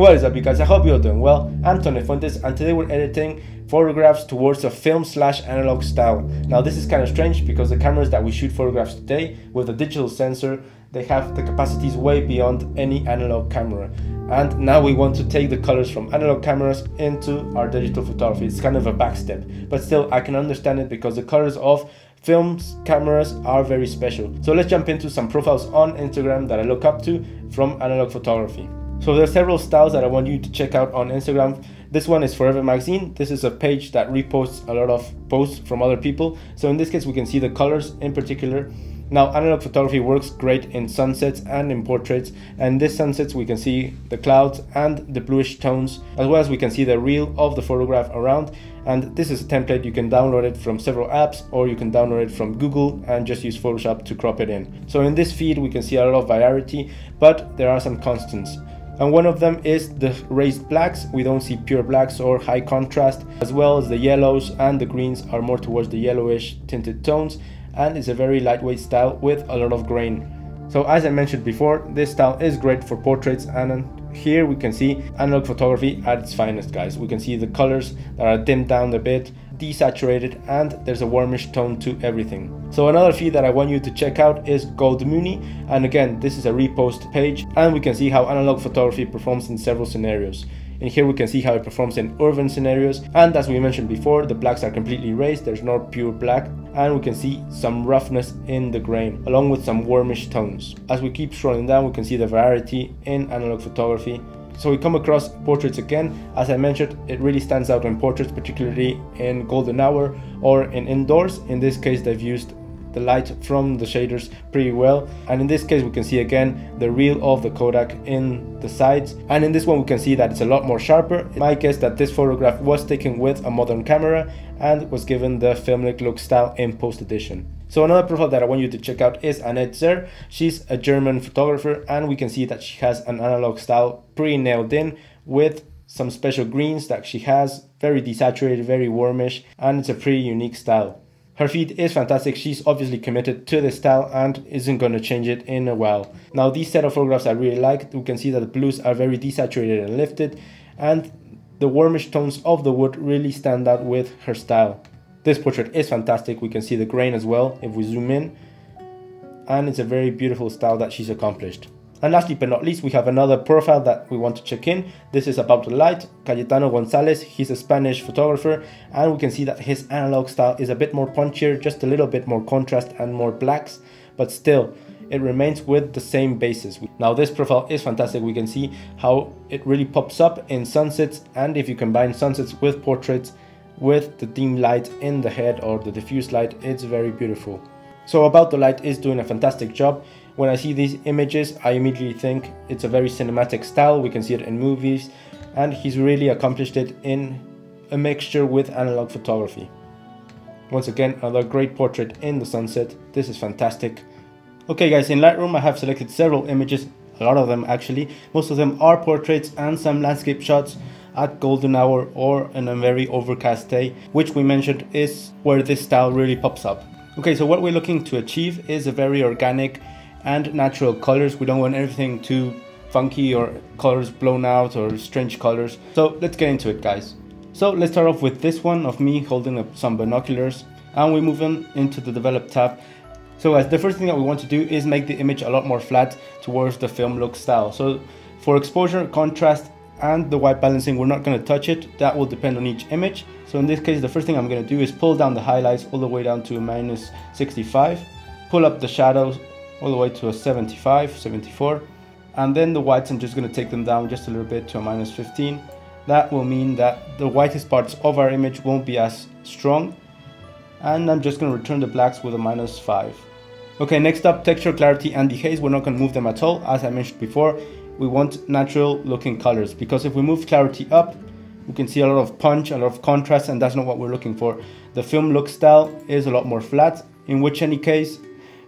What is up guys, I hope you're doing well. I'm Tone Fuentes and today we're editing photographs towards a film slash analog style. Now this is kind of strange because the cameras that we shoot photographs today with a digital sensor, they have the capacities way beyond any analog camera. And now we want to take the colors from analog cameras into our digital photography. It's kind of a backstep, but still I can understand it because the colors of films cameras are very special. So let's jump into some profiles on Instagram that I look up to from analog photography. So there are several styles that I want you to check out on Instagram. This one is Forever Magazine. This is a page that reposts a lot of posts from other people. So in this case, we can see the colors in particular. Now, analog photography works great in sunsets and in portraits. And in this sunsets, we can see the clouds and the bluish tones, as well as we can see the reel of the photograph around. And this is a template, you can download it from several apps or you can download it from Google and just use Photoshop to crop it in. So in this feed, we can see a lot of variety, but there are some constants and one of them is the raised blacks. We don't see pure blacks or high contrast, as well as the yellows and the greens are more towards the yellowish tinted tones, and it's a very lightweight style with a lot of grain. So as I mentioned before, this style is great for portraits and here we can see analog photography at its finest guys. We can see the colors that are dimmed down a bit desaturated and there's a warmish tone to everything. So another feed that I want you to check out is Gold Mooney and again this is a repost page and we can see how analog photography performs in several scenarios. And here we can see how it performs in urban scenarios and as we mentioned before the blacks are completely raised, there's no pure black and we can see some roughness in the grain along with some warmish tones. As we keep scrolling down we can see the variety in analog photography so we come across portraits again. As I mentioned, it really stands out in portraits, particularly in golden hour or in indoors. In this case, they've used the light from the shaders pretty well and in this case we can see again the reel of the Kodak in the sides and in this one we can see that it's a lot more sharper. My guess that this photograph was taken with a modern camera and was given the filmic look style in post edition. So another profile that I want you to check out is Annette Zer. She's a German photographer and we can see that she has an analog style pretty nailed in with some special greens that she has, very desaturated, very warmish, and it's a pretty unique style. Her feed is fantastic. She's obviously committed to the style and isn't going to change it in a while. Now these set of photographs I really like. We can see that the blues are very desaturated and lifted and the warmish tones of the wood really stand out with her style. This portrait is fantastic. We can see the grain as well if we zoom in. And it's a very beautiful style that she's accomplished. And lastly but not least, we have another profile that we want to check in. This is about the light, Cayetano Gonzalez. He's a Spanish photographer and we can see that his analog style is a bit more punchier, just a little bit more contrast and more blacks, but still it remains with the same basis. Now this profile is fantastic. We can see how it really pops up in sunsets and if you combine sunsets with portraits, with the dim light in the head or the diffuse light it's very beautiful. So about the light is doing a fantastic job. When i see these images i immediately think it's a very cinematic style. We can see it in movies and he's really accomplished it in a mixture with analog photography. Once again another great portrait in the sunset. This is fantastic. Okay guys in lightroom i have selected several images a lot of them actually. Most of them are portraits and some landscape shots at golden hour or in a very overcast day, which we mentioned is where this style really pops up. Okay, so what we're looking to achieve is a very organic and natural colors. We don't want everything too funky or colors blown out or strange colors. So let's get into it guys. So let's start off with this one of me holding up some binoculars and we move on into the develop tab. So as the first thing that we want to do is make the image a lot more flat towards the film look style. So for exposure, contrast and the white balancing we're not going to touch it. That will depend on each image. So in this case the first thing I'm going to do is pull down the highlights all the way down to a minus 65 pull up the shadows all the way to a 75 74 and then the whites I'm just going to take them down just a little bit to a minus 15 that will mean that the whitest parts of our image won't be as strong and I'm just going to return the blacks with a minus 5 okay next up texture clarity and dehaze. We're not going to move them at all. As I mentioned before we want natural looking colors. Because if we move clarity up we can see a lot of punch a lot of contrast and that's not what we're looking for. The film look style is a lot more flat in which any case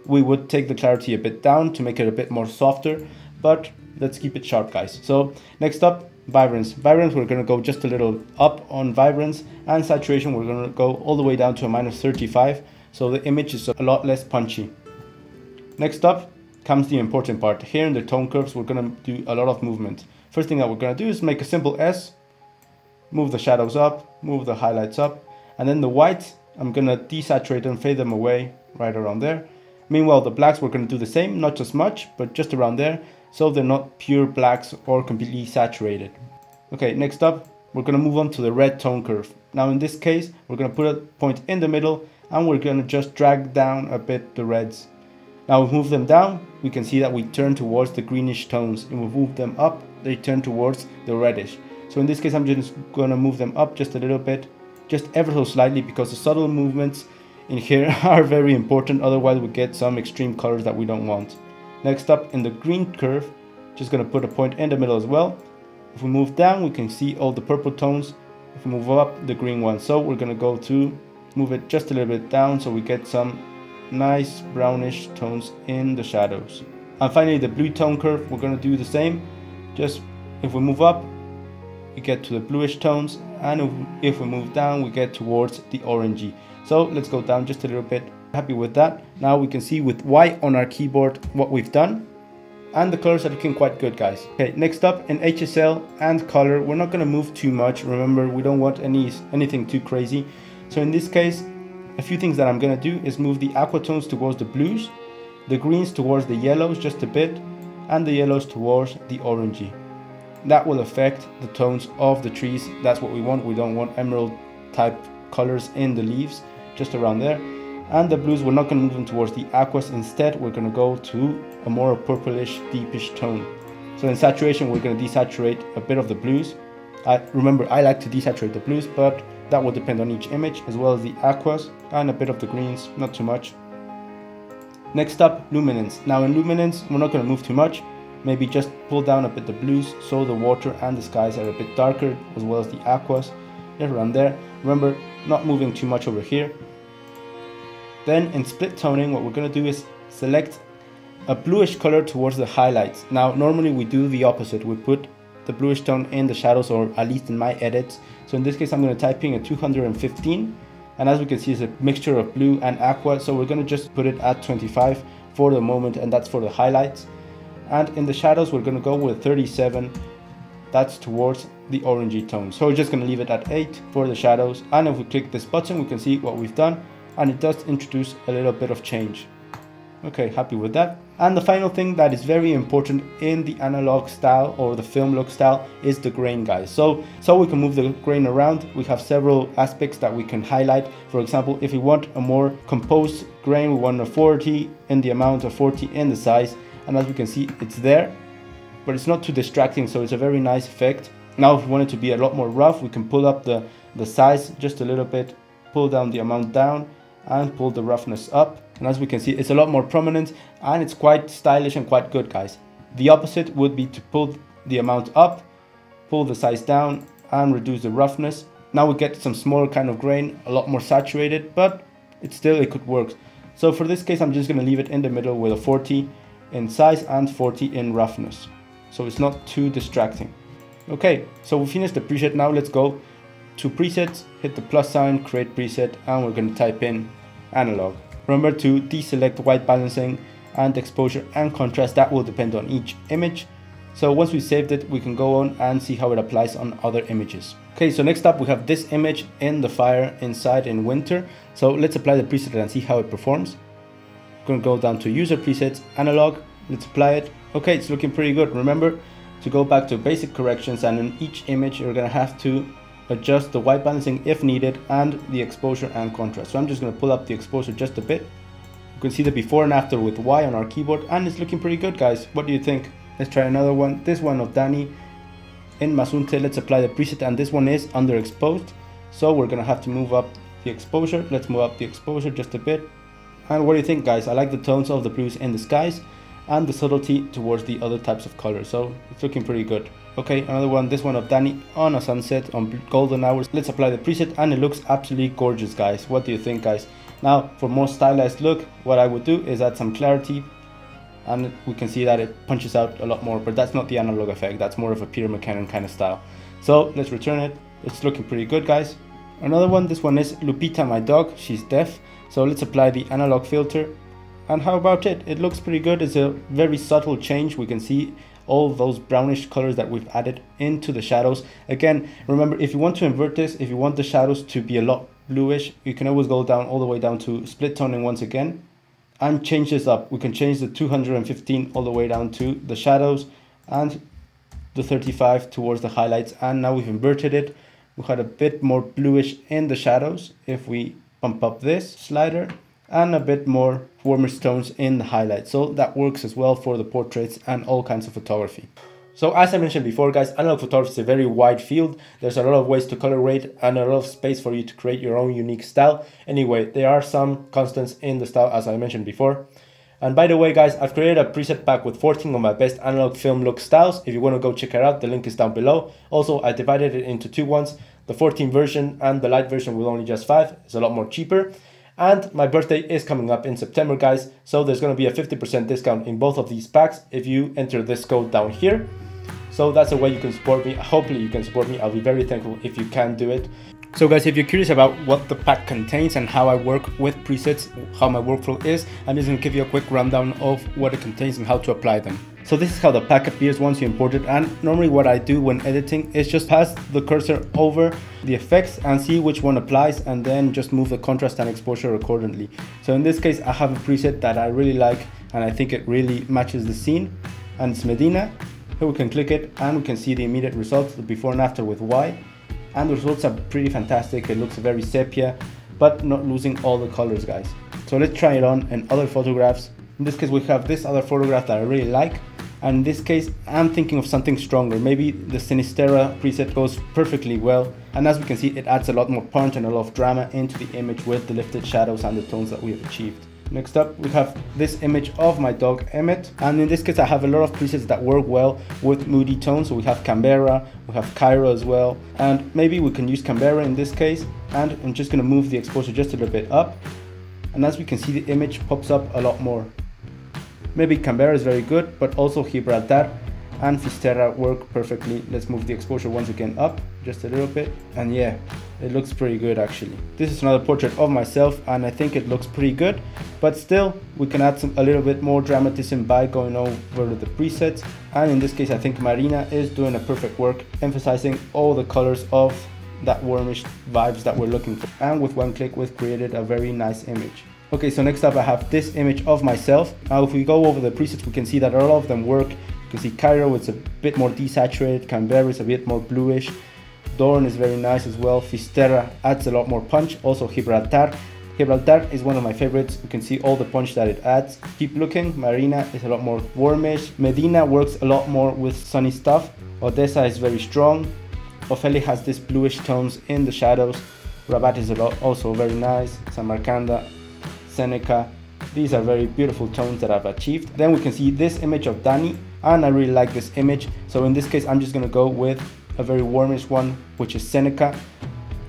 we would take the clarity a bit down to make it a bit more softer. But let's keep it sharp guys. So next up vibrance. Vibrance we're going to go just a little up on vibrance and saturation we're going to go all the way down to a minus 35 so the image is a lot less punchy. Next up comes the important part. Here in the tone curves, we're gonna do a lot of movement. First thing that we're gonna do is make a simple S, move the shadows up, move the highlights up, and then the whites, I'm gonna desaturate them, fade them away right around there. Meanwhile, the blacks we're gonna do the same, not just much, but just around there, so they're not pure blacks or completely saturated. Okay, next up, we're gonna move on to the red tone curve. Now in this case, we're gonna put a point in the middle and we're gonna just drag down a bit the reds. Now we move them down, we can see that we turn towards the greenish tones and we move them up, they turn towards the reddish. So in this case, I'm just gonna move them up just a little bit, just ever so slightly because the subtle movements in here are very important, otherwise we get some extreme colors that we don't want. Next up in the green curve, just gonna put a point in the middle as well. If we move down, we can see all the purple tones. If we move up, the green one. So we're gonna go to move it just a little bit down so we get some nice brownish tones in the shadows. And finally the blue tone curve, we're gonna do the same. Just if we move up, we get to the bluish tones and if we move down, we get towards the orangey. So let's go down just a little bit. Happy with that. Now we can see with white on our keyboard what we've done and the colors are looking quite good guys. Okay, next up in HSL and color, we're not gonna move too much. Remember, we don't want any anything too crazy. So in this case, a few things that I'm gonna do is move the aqua tones towards the blues, the greens towards the yellows just a bit, and the yellows towards the orangey. That will affect the tones of the trees. That's what we want. We don't want emerald type colors in the leaves, just around there. And the blues, we're not gonna move them towards the aquas. Instead, we're gonna go to a more purplish, deepish tone. So in saturation, we're gonna desaturate a bit of the blues. I remember I like to desaturate the blues, but that will depend on each image, as well as the aquas and a bit of the greens, not too much. Next up, luminance. Now in luminance, we're not going to move too much. Maybe just pull down a bit the blues so the water and the skies are a bit darker, as well as the aquas, just around there. Remember, not moving too much over here. Then in split toning, what we're going to do is select a bluish color towards the highlights. Now, normally we do the opposite. We put the bluish tone in the shadows or at least in my edits. So in this case I'm going to type in a 215 and as we can see it's a mixture of blue and aqua so we're going to just put it at 25 for the moment and that's for the highlights. And in the shadows we're going to go with 37 that's towards the orangey tone. So we're just going to leave it at 8 for the shadows and if we click this button we can see what we've done and it does introduce a little bit of change. Okay, happy with that. And the final thing that is very important in the analog style or the film look style is the grain guys. So, so we can move the grain around. We have several aspects that we can highlight. For example, if we want a more composed grain, we want a 40 in the amount of 40 in the size. And as we can see, it's there, but it's not too distracting. So it's a very nice effect. Now, if we want it to be a lot more rough, we can pull up the, the size just a little bit, pull down the amount down and pull the roughness up and as we can see it's a lot more prominent and it's quite stylish and quite good guys. The opposite would be to pull the amount up pull the size down and reduce the roughness. Now we get some smaller kind of grain a lot more saturated but it still it could work. So for this case i'm just going to leave it in the middle with a 40 in size and 40 in roughness. So it's not too distracting. Okay so we finished the preset. Now let's go to presets hit the plus sign create preset and we're going to type in analog Remember to deselect white balancing and exposure and contrast that will depend on each image. So once we saved it, we can go on and see how it applies on other images. Okay, so next up we have this image in the fire inside in winter. So let's apply the preset and see how it performs. I'm gonna go down to user presets, analog, let's apply it. Okay, it's looking pretty good. Remember to go back to basic corrections and in each image you're gonna have to adjust the white balancing if needed and the exposure and contrast. So I'm just going to pull up the exposure just a bit. You can see the before and after with Y on our keyboard and it's looking pretty good guys. What do you think? Let's try another one. This one of Danny in Mazunte. Let's apply the preset and this one is underexposed. So we're going to have to move up the exposure. Let's move up the exposure just a bit. And what do you think guys? I like the tones of the blues in the skies and the subtlety towards the other types of colors. So it's looking pretty good. Okay, another one, this one of Danny on a sunset on golden hours. Let's apply the preset and it looks absolutely gorgeous guys. What do you think guys? Now for more stylized look, what I would do is add some clarity and we can see that it punches out a lot more, but that's not the analog effect. That's more of a Peter McKinnon kind of style. So let's return it. It's looking pretty good guys. Another one, this one is Lupita, my dog. She's deaf. So let's apply the analog filter and how about it? It looks pretty good. It's a very subtle change. We can see all those brownish colors that we've added into the shadows. Again, remember, if you want to invert this, if you want the shadows to be a lot bluish, you can always go down all the way down to split toning once again and change this up. We can change the 215 all the way down to the shadows and the 35 towards the highlights. And now we've inverted it. We had a bit more bluish in the shadows if we bump up this slider and a bit more warmer tones in the highlights. So that works as well for the portraits and all kinds of photography. So as I mentioned before guys, analog photography is a very wide field. There's a lot of ways to color grade and a lot of space for you to create your own unique style. Anyway, there are some constants in the style as I mentioned before. And by the way guys, I've created a preset pack with 14 of my best analog film look styles. If you want to go check it out, the link is down below. Also, I divided it into two ones. The 14 version and the light version with only just 5. It's a lot more cheaper. And my birthday is coming up in September, guys. So there's going to be a 50% discount in both of these packs if you enter this code down here. So that's a way you can support me. Hopefully you can support me. I'll be very thankful if you can do it. So guys, if you're curious about what the pack contains and how I work with presets, how my workflow is, I'm just gonna give you a quick rundown of what it contains and how to apply them. So this is how the pack appears once you import it and normally what I do when editing is just pass the cursor over the effects and see which one applies and then just move the contrast and exposure accordingly. So in this case I have a preset that I really like and I think it really matches the scene and it's Medina here we can click it and we can see the immediate results, the before and after with Y. And the results are pretty fantastic. It looks very sepia, but not losing all the colors, guys. So let's try it on in other photographs. In this case, we have this other photograph that I really like. And in this case, I'm thinking of something stronger. Maybe the Sinistera preset goes perfectly well. And as we can see, it adds a lot more punch and a lot of drama into the image with the lifted shadows and the tones that we have achieved. Next up, we have this image of my dog Emmett. And in this case, I have a lot of presets that work well with moody tones. So we have Canberra, we have Cairo as well. And maybe we can use Canberra in this case. And I'm just gonna move the exposure just a little bit up. And as we can see, the image pops up a lot more. Maybe Canberra is very good, but also Gibraltar and Fisterra work perfectly. Let's move the exposure once again up just a little bit. And yeah, it looks pretty good actually. This is another portrait of myself and I think it looks pretty good. But still, we can add some a little bit more dramatism by going over the presets. And in this case, I think Marina is doing a perfect work, emphasizing all the colors of that warmish vibes that we're looking for. And with one click, we've created a very nice image. Okay, so next up I have this image of myself. Now if we go over the presets, we can see that all of them work. You can see Cairo, it's a bit more desaturated, Canberra is a bit more bluish, Dorn is very nice as well, Fisterra adds a lot more punch, also Gibraltar. Gibraltar is one of my favorites, you can see all the punch that it adds. Keep looking, Marina is a lot more warmish, Medina works a lot more with sunny stuff, Odessa is very strong, Ofeli has these bluish tones in the shadows, Rabat is also very nice, Samarcanda Seneca. These are very beautiful tones that I've achieved. Then we can see this image of Danny and I really like this image. So in this case, I'm just gonna go with a very warmish one, which is Seneca.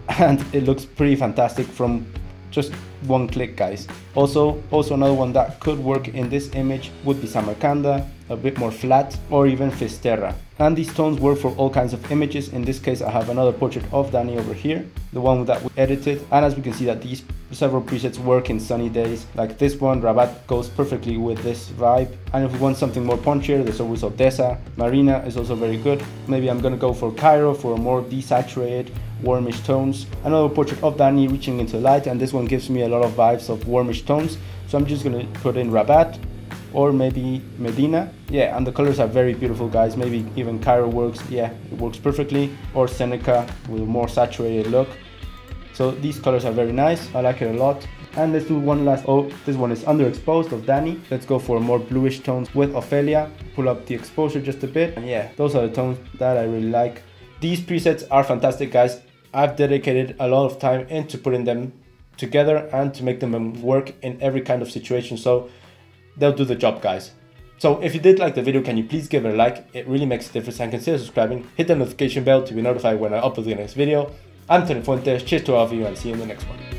And it looks pretty fantastic from just one click guys. Also, also another one that could work in this image would be Samarcanda, a bit more flat, or even Fisterra. And these tones work for all kinds of images. In this case, I have another portrait of Danny over here, the one that we edited. And as we can see that these several presets work in sunny days. Like this one, Rabat goes perfectly with this vibe. And if we want something more punchier, there's always Odessa. Marina is also very good. Maybe I'm gonna go for Cairo for more desaturated, warmish tones. Another portrait of Danny reaching into light, and this one gives me a lot of vibes of warmish tones. So I'm just gonna put in Rabat or maybe Medina. Yeah, and the colors are very beautiful, guys. Maybe even Cairo works. Yeah, it works perfectly. Or Seneca with a more saturated look. So these colors are very nice. I like it a lot. And let's do one last, oh, this one is underexposed of Danny. Let's go for more bluish tones with Ophelia. Pull up the exposure just a bit. And yeah, those are the tones that I really like. These presets are fantastic, guys. I've dedicated a lot of time into putting them together and to make them work in every kind of situation. So they'll do the job, guys. So if you did like the video, can you please give it a like? It really makes a difference and consider subscribing. Hit the notification bell to be notified when I upload the next video. I'm Tone Fuentes. Cheers to all of you and see you in the next one.